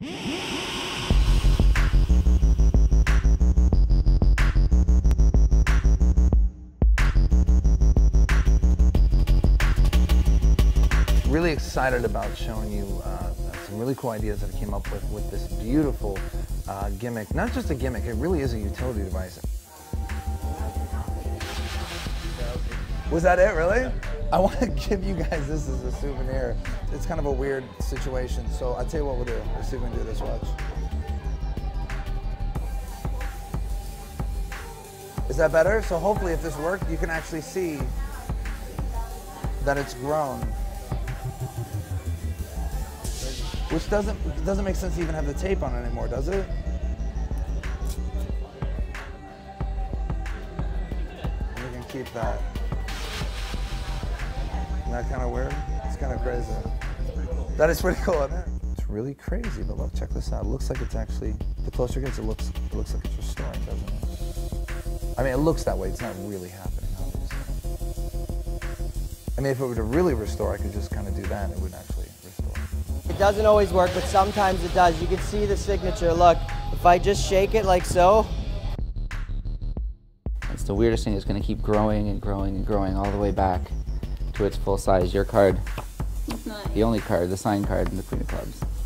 Really excited about showing you uh, some really cool ideas that I came up with with this beautiful uh, gimmick. Not just a gimmick, it really is a utility device. Was that it, really? I want to give you guys this as a souvenir. It's kind of a weird situation, so I'll tell you what we'll do. Let's see if we can do this, watch. Is that better? So hopefully if this worked, you can actually see that it's grown. Which doesn't doesn't make sense to even have the tape on anymore, does it? We can keep that. Isn't that kind of weird? It's kind of crazy. That is pretty cool, isn't it? It's really crazy, but look, check this out. It looks like it's actually, the closer it gets, it looks, it looks like it's restoring, doesn't it? I mean, it looks that way. It's not really happening, obviously. I mean, if it were to really restore, I could just kind of do that and it wouldn't actually restore. It doesn't always work, but sometimes it does. You can see the signature. Look, if I just shake it like so. It's the weirdest thing. It's going to keep growing and growing and growing all the way back to its full size. Your card, the only card, the sign card in the Queen of Clubs.